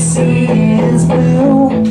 sea is blue.